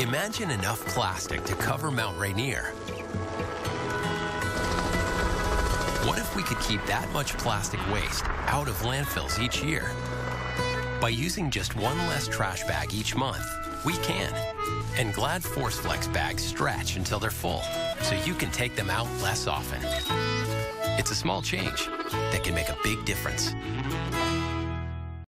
Imagine enough plastic to cover Mount Rainier. What if we could keep that much plastic waste out of landfills each year? By using just one less trash bag each month, we can. And Glad ForceFlex bags stretch until they're full, so you can take them out less often. It's a small change that can make a big difference.